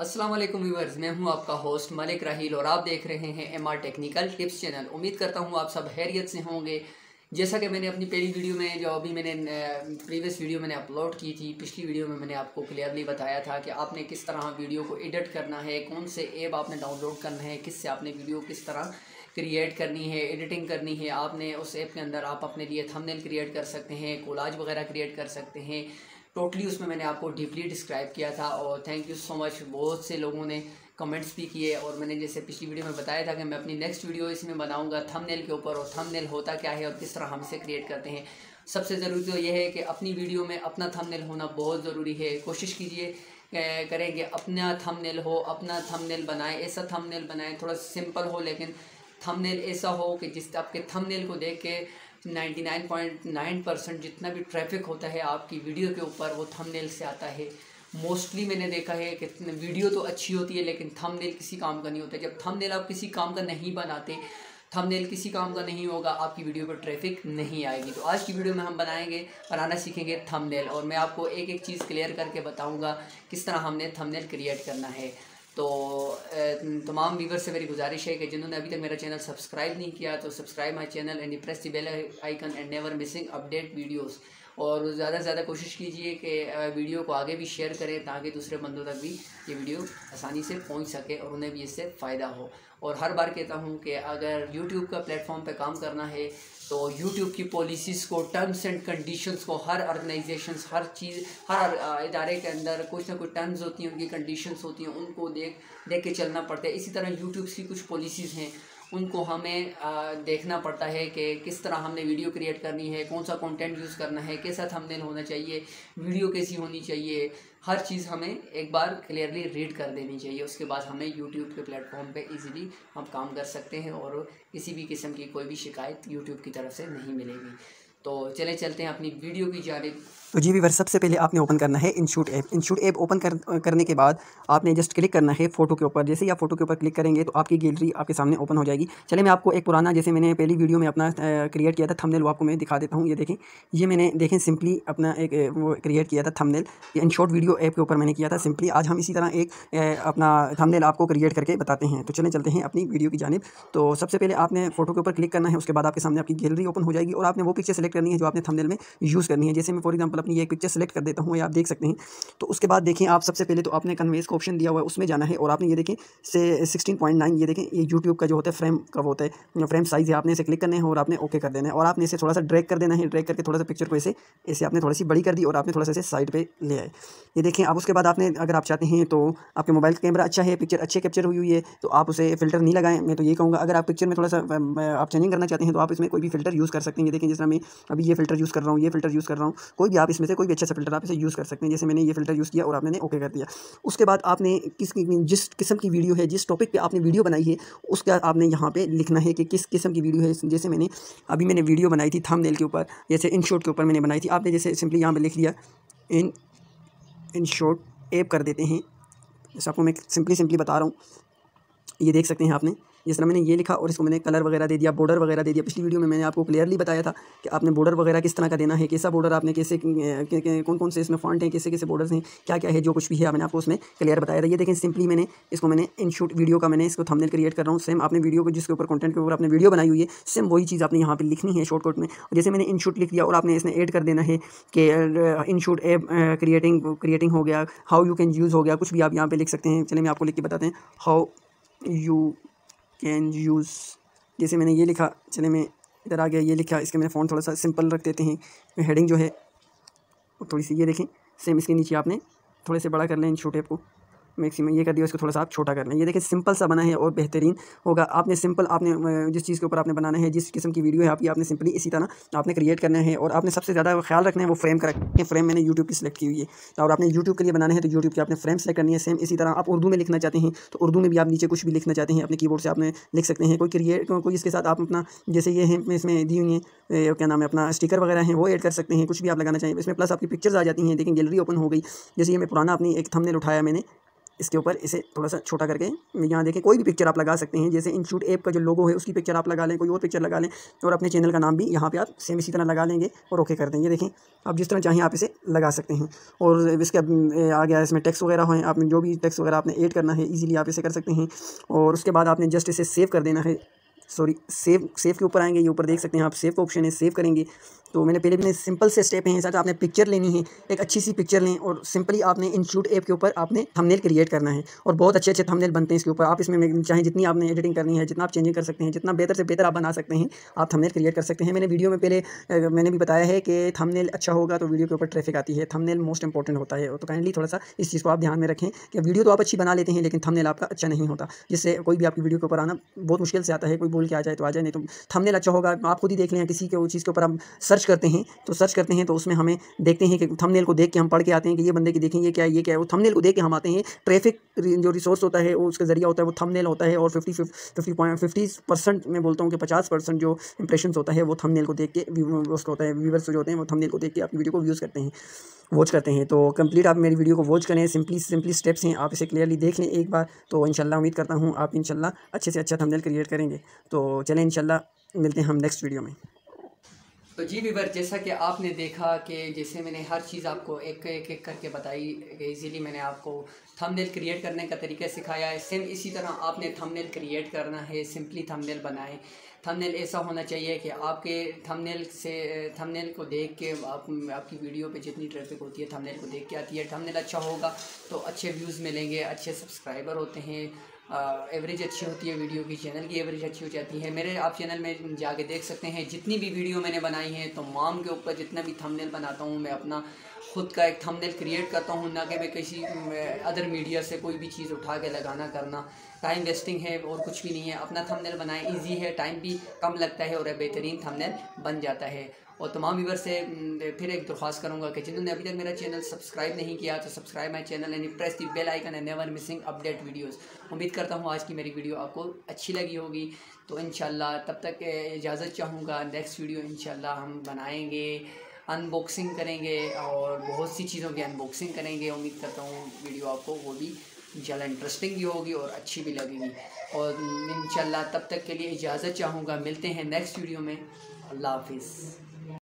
अस्सलाम वालेकुम व्यूवर्स मैं हूँ आपका होस्ट मलिक राहील और आप देख रहे हैं M R technical tips channel उम्मीद करता हूँ आप सब हैरियत से होंगे। जैसा कि मैंने अपनी पहली वीडियो में, जो अभी मैंने प्रीवियस वीडियो मैंने अपलोड की थी, पिछली वीडियो में मैंने आपको क्लियरली बताया था कि आपने किस तरह वीडियो को एडिट करना है, कौन से ऐप आपने डाउनलोड करना है किस से आपने वीडियो किस तरह क्रिएट करनी है एडिटिंग करनी है, आपने उस ऐप के अंदर आप अपने लिए थंबनेल क्रिएट कर सकते हैं कोलाज वगैरह क्रिएट कर सकते हैं। टोटली उसमें मैंने आपको डीपली डिस्क्राइब किया था और थैंक यू सो मच बहुत से लोगों ने कमेंट्स भी किए और मैंने जैसे पिछली वीडियो में बताया था कि मैं अपनी नेक्स्ट वीडियो इसमें बनाऊँगा थंबनेल के ऊपर और थंबनेल होता क्या है और किस तरह हम इसे क्रिएट करते हैं। सबसे ज़रूरी तो यह है कि अपनी वीडियो में अपना थंबनेल होना बहुत ज़रूरी है। कोशिश कीजिए करें कि अपना थंबनेल हो, अपना थंबनेल बनाएँ, ऐसा थंबनेल बनाएँ, थोड़ा सिंपल हो, लेकिन थंबनेल ऐसा हो कि जिस आपके थंबनेल को देख के 99.9 परसेंट जितना भी ट्रैफ़िक होता है आपकी वीडियो के ऊपर, वो थंबनेल से आता है। मोस्टली मैंने देखा है कि वीडियो तो अच्छी होती है, लेकिन थंबनेल किसी काम का नहीं होता। जब थंबनेल आप किसी काम का नहीं बनाते थंबनेल किसी काम का नहीं होगा, आपकी वीडियो पर ट्रैफ़िक नहीं आएगी। तो आज की वीडियो में हम बनाएँगे, बनाना सीखेंगे थंबनेल और मैं आपको एक एक चीज़ क्लियर करके बताऊँगा, किस तरह हमने थंबनेल क्रिएट करना है। तो तमाम व्यूवर से मेरी गुजारिश है कि जिन्होंने अभी तक मेरा चैनल सब्सक्राइब नहीं किया तो subscribe my channel and press the bell icon and never missing update videos और ज़्यादा से ज़्यादा कोशिश कीजिए कि वीडियो को आगे भी शेयर करें ताकि दूसरे बंदों तक भी ये वीडियो आसानी से पहुँच सके और उन्हें भी इससे फ़ायदा हो। और हर बार कहता हूँ कि अगर यूट्यूब का प्लेटफॉर्म पे काम करना है तो यूट्यूब की पॉलिसीज़ को टर्म्स एंड कंडीशंस को, हर ऑर्गेनाइजेशन हर चीज़, हर इदारे के अंदर कुछ ना कुछ टर्म्स होती हैं, उनकी कंडीशंस होती हैं, उनको देख देख के चलना पड़ता है। इसी तरह यूट्यूब की कुछ पॉलिसीज़ हैं। उनको हमें देखना पड़ता है कि किस तरह हमने वीडियो क्रिएट करनी है कौन सा कंटेंट यूज़ करना है, कैसा थंबनेल होना चाहिए, वीडियो कैसी होनी चाहिए, हर चीज़ हमें एक बार क्लियरली रीड कर देनी चाहिए। उसके बाद हमें यूट्यूब के प्लेटफॉर्म पे इजीली हम काम कर सकते हैं और किसी भी किस्म की कोई भी शिकायत यूट्यूब की तरफ़ से नहीं मिलेगी। तो चले चलते हैं अपनी वीडियो की जानब। तो जी वीवर सबसे पहले आपने ओपन करना है InShot app InShot app open कर, करने के बाद आपने जस्ट क्लिक करना है फ़ोटो के ऊपर। जैसे ही आप फ़ोटो के ऊपर क्लिक करेंगे तो आपकी गैलरी आपके सामने ओपन हो जाएगी। चले मैं आपको एक पुराना जैसे मैंने पहली वीडियो में अपना क्रिएट किया था थंबनेल वो आपको मैं दिखा देता हूँ। ये देखें ये मैंने देखें सिंपली अपना एक वो क्रिएट किया था थंबनेल ये इनशॉट वीडियो ऐप के ऊपर मैंने किया था सिंपली आज हम इसी तरह एक अपना थंबनेल आपको क्रिएट करके बताते हैं। तो चले चलते हैं अपनी वीडियो की जानब। तो सबसे पहले आपने फ़ोटो के ऊपर क्लिक करना है उसके बाद आपके सामने आपकी गैलरी ओपन हो जाएगी और आपने वो पिक्चर करनी है जो आपने थंबनेल में यूज़ करनी है। जैसे मैं फॉर एग्ज़ाम्पल अपनी एक पिक्चर सेलेक्ट कर देता हूँ, या आप देख सकते हैं। तो उसके बाद देखें आप सबसे पहले तो आपने कन्वेस का ऑप्शन दिया हुआ है, उसमें जाना है और आपने ये देखें, से सिक्सटीन पॉइंट नाइन ये देखें, ये यूट्यूब का जो होता है फ्रेम का होता है फ्रेम साइज़ है, आपने इसे क्लिक करना और आपने ओके कर देना है। और आपने इसे थोड़ा सा ड्रैग कर देना है ड्रैग करके थोड़ा सा पिक्चर को ऐसे ऐसे आपने थोड़ी सी बड़ी कर दी और आपने थोड़ा सा इसे साइड पर ले आए। ये देखें आप उसके बाद आपने, अगर आप चाहते हैं तो आपके मोबाइल का कैमरा अच्छा है पिक्चर अच्छे कैप्चर हुई हुई है तो आप उसे फ़िल्टर नहीं लगाएँ। मैं तो ये कहूँगा, अगर आप पिक्चर में थोड़ा सा आप चेंजिंग करना चाहते हैं तो आप इसमें कोई भी फ़िल्टर यूज़ कर सकते हैं। ये देखें, जिस तरह मैं अभी ये फ़िल्टर यूज़ कर रहा हूँ, ये फ़िल्टर यूज़ कर रहा हूँ। कोई भी आप इसमें से कोई भी अच्छा सा फ़िल्टर आप इसे यूज़ कर सकते हैं, जैसे मैंने ये फ़िल्टर यूज़ किया और आपने ओके कर दिया। उसके बाद आपने किस जिस किस्म की वीडियो है, जिस टॉपिक पर आपने वीडियो बनाई है, उसका आपने यहाँ पर लिखना है कि किस किस्म की वीडियो है। जैसे मैंने अभी मैंने वीडियो बनाई थी थंबनेल के ऊपर, जैसे इन के ऊपर मैंने बनाई थी। आपने जैसे सिंपली यहाँ पर लिख लिया इन इन शॉर्ट ऐप कर देते हैं। जैसे आपको मैं सिंपली सिंपली बता रहा हूँ, ये देख सकते हैं आपने। जिस तरह मैंने ये लिखा और इसको मैंने कलर वगैरह दे दिया बॉर्डर वगैरह दे दिया। पिछली वीडियो में मैंने आपको क्लियरली बताया था कि आपने बॉर्डर वगैरह किस तरह का देना है, कैसा बॉर्डर आपने कैसे कौन कौन से इसमें फॉन्ट हैं कैसे कैसे बॉर्डर्स हैं क्या क्या है, जो कुछ भी है, मैंने आपको उसमें क्लियर बताया था। ये देखें सिंपली मैंने इसको मैंने इन शूट वीडियो का मैंने इसको थंबनेल क्रिएट कर रहा हूँ। सेम आपने वीडियो को, जिसके ऊपर कंटेंट के ऊपर आपने वीडियो बनाई हुई है सेम वही चीज़ आपने यहाँ पर लिखनी है शॉर्टकट में। जैसे मैंने इन शूट लिख दिया और आपने इसमें ऐड कर देना है कि InShot app creating creating हो गया हाउ यू कैन यूज़ हो गया, कुछ भी आप यहाँ पे लिख सकते हैं। चलिए मैं आपको लिख के बताते हैं हाउ यू कैन यूज़ जैसे मैंने ये लिखा, चले मैं इधर आ गया, ये लिखा, इसका मैंने फ़ोन थोड़ा सा सिंपल रख देते हैं। हेडिंग जो है, वो थोड़ी सी ये देखें। सेम इसके नीचे आपने थोड़े से बड़ा कर लें इन छोटे को। मैक्सिमम ये कर दिया उसको थोड़ा सा आप छोटा कर लें। ये देखिए सिंपल सा बना है और बेहतरीन होगा। आपने सिंपल आपने जिस चीज़ के ऊपर आपने बनाना है, जिस किस्म की वीडियो है आपकी, आपने सिंपली इसी तरह आपने क्रिएट करना है और आपने सबसे ज़्यादा ख्याल रखना है वो फ्रेम का रखें फ्रेम मैंने यूट्यूब की सिलेक्ट की हुई है। और आपने यूट्यूब के लिए बनाना है तो यूट्यूब की आपने फ्रेम सेलेक्ट करनी है। सेम इसी तरह आप उर्दू में लिखना चाहते हैं तो उर्दू में भी आप नीचे कुछ भी लिखना चाहते हैं, अपने कीबोर्ड से आपने लिख सकते हैं। कोई क्रिएट कोई इसके साथ आप अपना, जैसे ये है, इसमें दी हुई हैं क्या नाम है, अपना स्टिकर वगैरह है, वो ऐड कर सकते हैं। कुछ भी आप लगाना चाहिए इसमें प्लस आपकी पिक्चर्स आ जाती हैं। लेकिन गैलरी ओपन हो गई। जैसे ये मैं पुराना अपनी एक थंबनेल उठाया मैंने इसके ऊपर इसे थोड़ा सा छोटा करके, यहाँ देखें कोई भी पिक्चर आप लगा सकते हैं, जैसे इंशूट ऐप का जो लोगो है, उसकी पिक्चर आप लगा लें, कोई और पिक्चर लगा लें और अपने चैनल का नाम भी यहाँ पे आप सेम इसी तरह लगा लेंगे और ओके कर देंगे। देखें आप जिस तरह चाहें आप इसे लगा सकते हैं। और इसके आ गया इसमें टैक्स वगैरह हो, आपने जो भी टैक्स वगैरह आपने ऐड करना है ईजिली आप इसे कर सकते हैं। और उसके बाद आपने जस्ट इसे सेव कर देना है। सॉरी सेव सेव के ऊपर आएँगे, ये ऊपर देख सकते हैं आप सेव का ऑप्शन है सेव करेंगे। तो मैंने पहले भी सिंपल से स्टेप हैं सर आपने पिक्चर लेनी है, एक अच्छी सी पिक्चर लें और सिंपली आपने इंस्टीट्यूट ऐप के ऊपर आपने थंबनेल क्रिएट करना है और बहुत अच्छे अच्छे थंबनेल बनते हैं इसके ऊपर। आप इसमें चाहे जितनी आपने एडिटिंग करनी है, जितना आप चेंजिंग कर सकते हैं, जितना बेहतर से बेहतर आप बना सकते हैं, आप थंबनेल क्रिएट कर सकते हैं। मैंने वीडियो में पहले मैंने भी बताया है कि थंबनेल अच्छा होगा तो वीडियो के ऊपर ट्रैफ़िक आती है थंबनेल मोस्ट इंपॉर्टेंट होता है। तो काइंडली थोड़ा सा इस चीज़ को आप ध्यान में रखें कि वीडियो तो आप अच्छी बना लेते हैं, लेकिन थंबनेल आपका अच्छा नहीं होता, जिससे कोई भी आपकी वीडियो के ऊपर आना बहुत मुश्किल से आता है। कोई बोल के आ जाए तो आ जाए, नहीं तो थंबनेल अच्छा होगा। आप खुद ही देख लें किसी के चीज़ के ऊपर आप सर्च करते हैं तो सर्च करते हैं तो उसमें हमें देखते हैं कि थंबनेल को देख के हम पढ़ के आते हैं कि ये बंदे की देखें, ये क्या है, ये क्या है। वो थंबनेल को देख के हम आते हैं ट्रैफ़िक जो रिसोर्स होता है, वो उसका ज़रिया होता है, वो थंबनेल होता है और fifty fifty point fifty percent मैं बोलता हूँ कि पचास परसेंट जो इंप्रेशन होता है, वो थंबनेल को देख के उसका होता है व्यूवर्स जो होते हैं, वो थंबनेल को देख के आपकी वीडियो को व्यूज़ करते हैं वॉच करते हैं। तो कंप्लीट आप मेरी वीडियो को वॉच करें सिंपली सिंपली स्टेप्स हैं, आप इसे क्लियरली देख लें एक बार तो इंशाल्लाह उम्मीद करता हूँ आप इंशाल्लाह अच्छे से अच्छा थंबनेल क्रिएट करेंगे। तो चलें इंशाल्लाह, मिलते हैं हम नेक्स्ट वीडियो में। तो जी वीवर जैसा कि आपने देखा कि जैसे मैंने हर चीज़ आपको एक एक एक करके बताई इजीली मैंने आपको थंबनेल क्रिएट करने का तरीका सिखाया है। सेम इसी तरह आपने थंबनेल क्रिएट करना है सिंपली थंबनेल बनाएँ। थंबनेल ऐसा होना चाहिए कि आपके थंबनेल से थंबनेल को देख के आप, आपकी वीडियो पे जितनी ट्रैफ़िक होती है थंबनेल को देख के आती है। थंबनेल अच्छा होगा तो अच्छे व्यूज़ मिलेंगे, अच्छे सब्सक्राइबर होते हैं एवरेज अच्छी होती है वीडियो की चैनल की एवरेज अच्छी हो जाती है। मेरे आप चैनल में जाके देख सकते हैं, जितनी भी वीडियो मैंने बनाई है तो माम के ऊपर जितना भी थंबनेल बनाता हूँ, मैं अपना खुद का एक थंबनेल क्रिएट करता हूँ, ना कि मैं किसी अदर मीडिया से कोई भी चीज़ उठा के लगाना करना। टाइम वेस्टिंग है और कुछ भी नहीं है। अपना थंबनेल बनाएँ इजी है टाइम भी कम लगता है और बेहतरीन थंबनेल बन जाता है। और तमाम व्यूवर से फिर एक दरख्वास्त करूँगा कि जिन्होंने अभी तक मेरा चैनल सब्सक्राइब नहीं किया तो subscribe my channel and press the bell icon and never missing update videos उम्मीद करता हूँ आज की मेरी वीडियो आपको अच्छी लगी होगी। तो इन तब तक इजाज़त चाहूँगा। नेक्स्ट वीडियो इन हम बनाएँगे। अनबॉक्सिंग करेंगे और बहुत सी चीज़ों की अनबॉक्सिंग करेंगे। उम्मीद करता हूँ वीडियो आपको वो भी इंशाल्लाह इंटरेस्टिंग भी होगी और अच्छी भी लगेगी। और इंशाल्लाह तब तक के लिए इजाज़त चाहूँगा। मिलते हैं नेक्स्ट वीडियो में। अल्लाह हाफिज़।